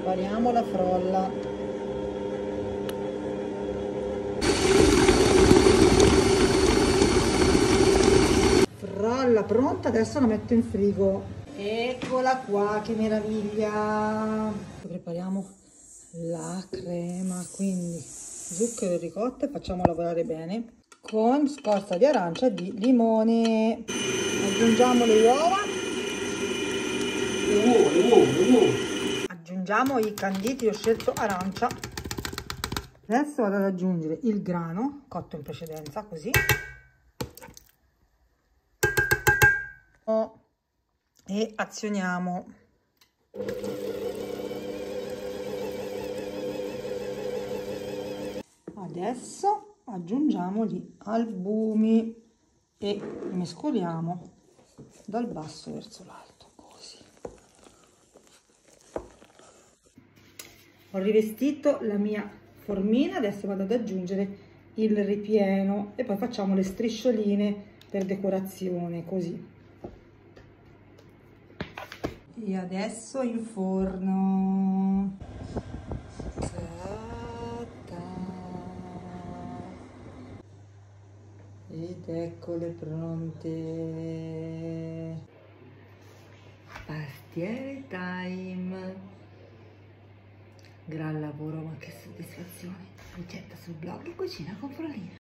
prepariamo la frolla. Frolla pronta adesso la metto in frigo. Eccola qua che meraviglia. Prepariamo la crema quindi zucchero e ricotta e facciamo lavorare bene con scorza di arancia e di limone. Aggiungiamo le uova. Le uova, le uova, le uova. Aggiungiamo i canditi ho scelto arancia. Adesso vado ad aggiungere il grano cotto in precedenza così. E azioniamo. Adesso aggiungiamo gli albumi e mescoliamo dal basso verso l'alto così ho rivestito la mia formina adesso vado ad aggiungere il ripieno e poi facciamo le striscioline per decorazione così. E adesso in forno ed eccole pronte. Pastiere time gran lavoro ma che soddisfazione. Ricetta sul blog cucina con Florina